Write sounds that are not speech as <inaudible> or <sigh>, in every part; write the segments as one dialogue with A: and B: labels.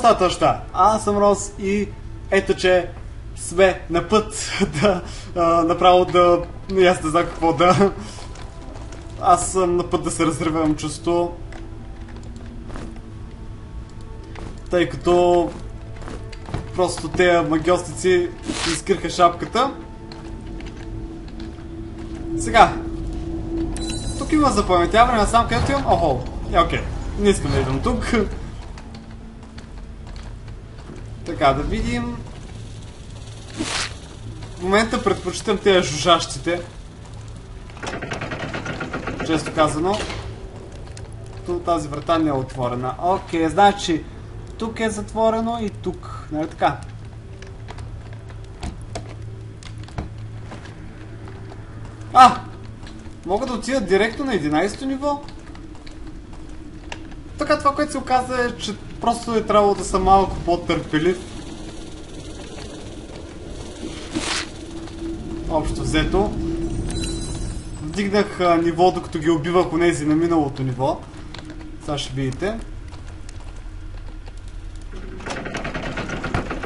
A: Точно така? Аз съм Рос и ето че сме на път <laughs> да а, направо да... Аз не знам какво да... Аз съм на път да се разривам чувство. Тъй като просто те магиостици изкриха шапката. Сега. Тук има запаметяване на сам където имам. Охо. Е, окей. Не искам да идвам тук. Така, да видим. В момента предпочитам тези жужащите. Често казано. Тук тази врата не е отворена. Окей, значи тук е затворено и тук. Нали така? А! Мога да отида директно на 11-то ниво? Така, това, което се оказа е, че просто е трябвало да съм малко по-търпелив. Общо взето. Вдигнах а, ниво, докато ги убивах онези на миналото ниво. Сега ще видите.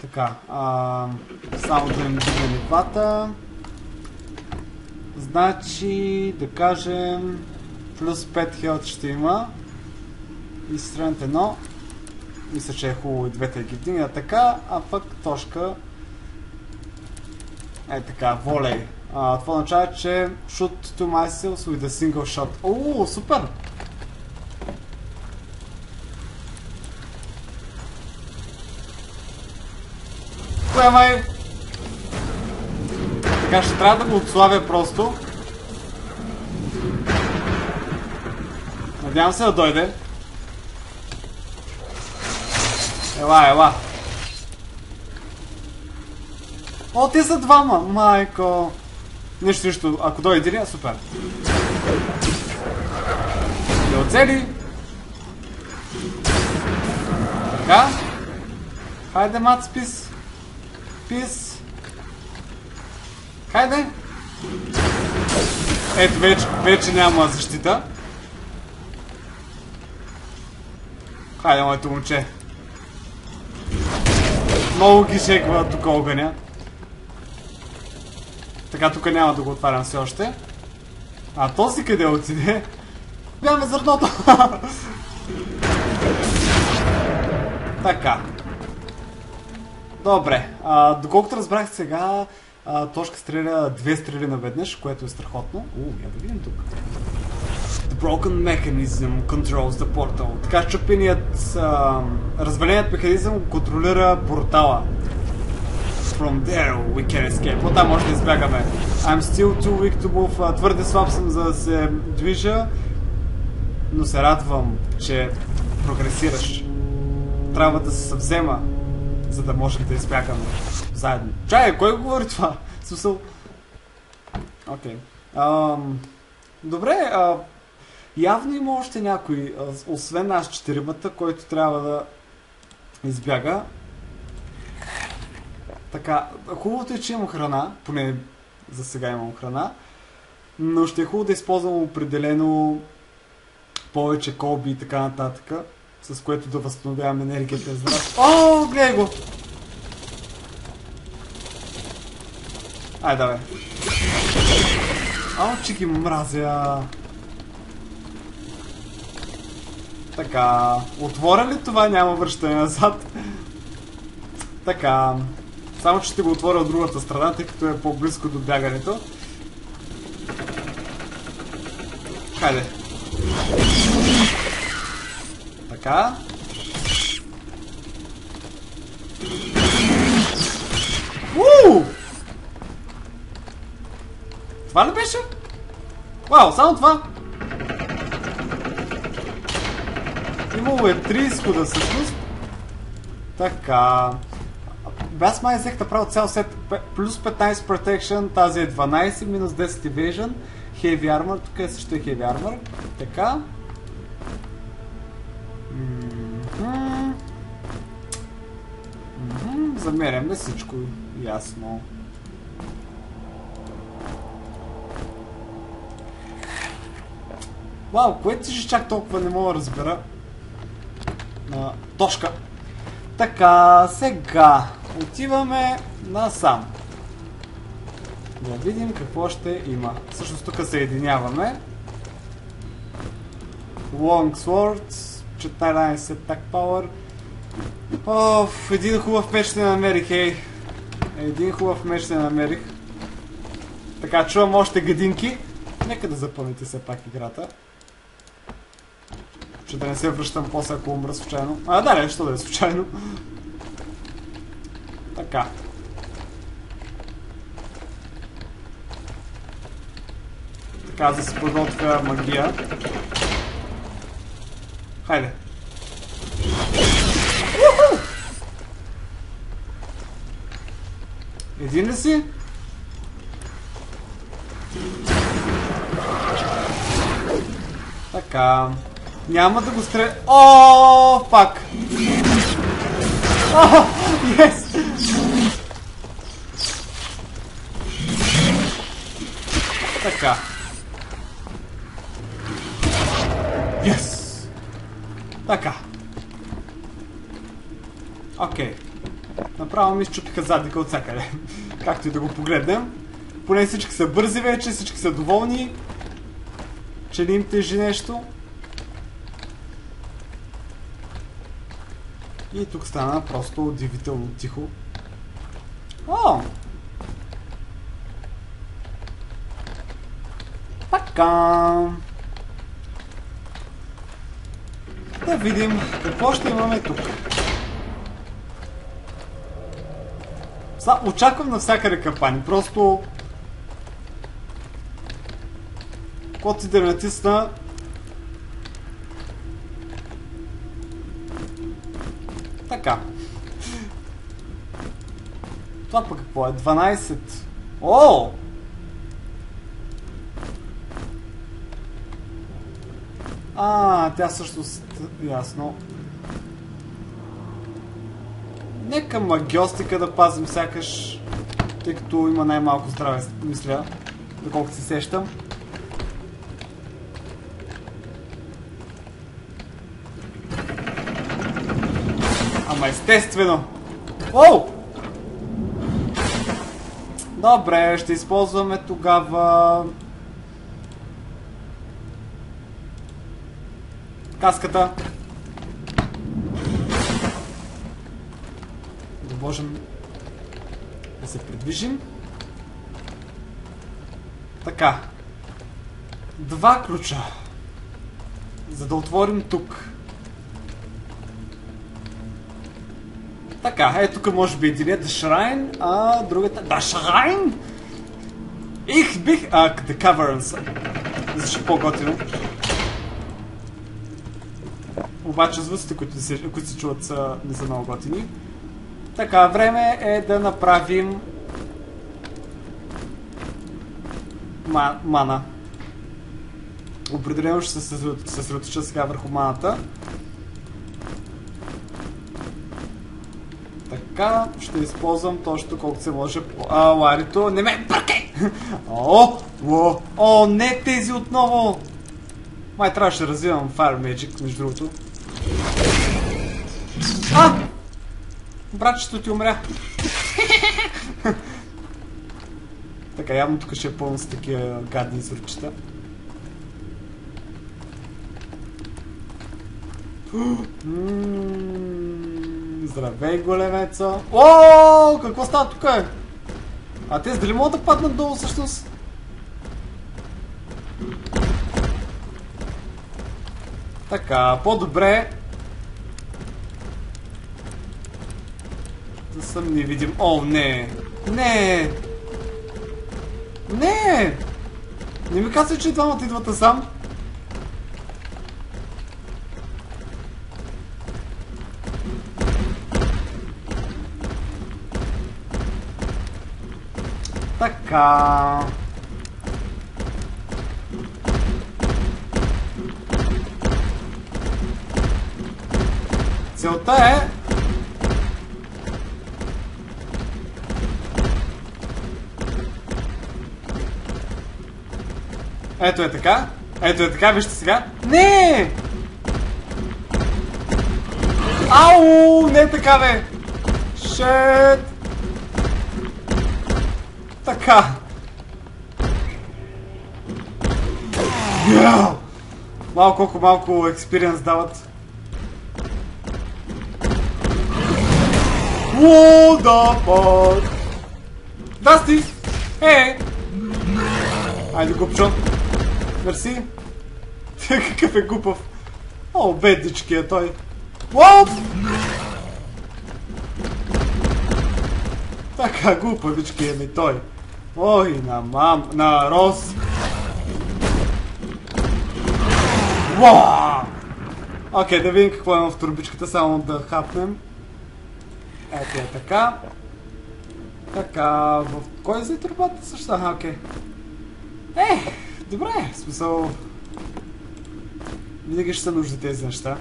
A: Така, а, само да им вдигна нивата. Значи, да кажем, плюс 5 хелт ще има. И стрелят едно. Мисля, че е хубаво и двете ги вдигна така, а пък точка е така, волей. А, това означава, че shoot to myself with a single shot. О, супер! Поемай! Така ще трябва да го отславя просто. Надявам се да дойде. Ела, ела. О, те са двама, майко. Нищо, нищо. Ако дойде един, супер. Не оцели. Така. Хайде, мат, пис. Пис. Хайде. Ето, вече, вече няма защита. Хайде, моето момче. Много ги шегва тук огъня. Така, тук няма да го отварям все още. А този къде отиде? Бяме зърното! <laughs> така. Добре. А, доколкото разбрах сега, а, Тошка стреля две стрели наведнъж, което е страхотно. О, я да видим тук. The broken mechanism controls the portal. Така щупеният, разваленият механизъм контролира портала. From there we can escape. Оттам може да избягаме. I'm still too weak to move. Твърде слаб съм за да се движа, но се радвам, че прогресираш. Трябва да се съвзема, за да можем да избягаме заедно. Чай, кой говори това? Смисъл... Окей. Добре, явно има още някой, а, освен нас четиримата, който трябва да избяга. Така, хубавото е, че имам храна, поне за сега имам храна, но ще е хубаво да използвам определено повече колби и така нататък, с което да възстановявам енергията здраве. О, гледай го! Ай, давай. Ау, че ги мразя. Така, отворя ли това? Няма връщане назад. Така, само че ще го отворя от другата страна, тъй като е по-близко до бягането. Хайде. Така. Уу! Това ли беше? Вау, само това? Имало е 3 изхода всъщност. Така. Аз май взех направо цял сет. Плюс 15 protection, тази е 12, минус 10 evasion. Heavy armor, тук е също е heavy armor. Така. Замеряме всичко. Ясно. Вау, което си чак толкова не мога да разбера. А, тошка. Така, сега отиваме насам. Да видим какво ще има. Всъщност тук се единяваме. Long Swords, 14 Attack Power. Оф, един хубав меч ще намерих, ей. Един хубав меч ще намерих. Така, чувам още гадинки. Нека да запълните все пак играта. Че да не се връщам после, ако умра случайно. А, да, не, що да е случайно. Така. Така да се подготвя магия. Хайде. Един ли си? Така. Няма да го стреля... О, фак! О, yes! Така. Yes! Така. Окей. Направо ми изчупиха задника от всякъде. Както и да го погледнем. Поне всички са бързи вече, всички са доволни. Че не им тежи нещо. И тук стана просто удивително тихо. О! Така. Да видим какво ще имаме тук. Са, очаквам навсякъде кампани. Просто... Каквото си да натисна... Така. Това пък какво е? 12. О! А, тя също... Ясно. Нека магиостика да пазим сякаш, тъй като има най-малко здраве, мисля, доколкото се сещам. Ама естествено! Оу! Добре, ще използваме тогава... Каската. Да можем да се придвижим. Така. Два ключа. За да отворим тук. Така, е тук може би един е Shrine, а другата... The Shrine? Их бих... А, The Caverns. Защо по-готино? Обаче звуците, които се, които се чуват, са, не са много готини. Така, време е да направим Ма, мана. Определено ще се съсредоточа сега върху маната. Така, ще използвам точно колкото се може по... А, Ларито, не ме бъркай! <laughs> О, о, о, не тези отново! Май трябваше да развивам Fire Magic, между другото. А! Братчето ти умря. <laughs> така, явно тук ще е пълно с такива гадни зурчета. <gasps> Здравей, големеца. О, какво става тук е? А те дали могат да паднат долу всъщност? Така, по-добре да съм невидим. О, не! Не! Не! Не ми казвай, че двамата идват сам. Така. Целта е Ето е така. Ето е така, вижте сега. Не! Ау, не така бе! Шет! Така. Малко колко малко експириенс дават. Водопад! Дасти! Е! Айде, гупчо. Мерси. <laughs> Какъв е гупав. О, бедички е той. Уоп! Така глупавички е ми той. Ой, на мам... на Рос. Окей, да видим какво има в турбичката, само да хапнем. Ето е така. Така, в кой е турбата също? Аха, окей. Е, добре, смисъл... Винаги ще са нужди тези неща.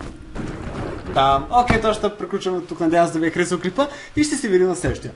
A: Да, окей, то ще приключваме тук. Надявам се да ви е харесал клипа и ще се видим на следващия.